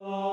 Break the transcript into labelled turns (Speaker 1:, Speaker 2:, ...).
Speaker 1: Oh.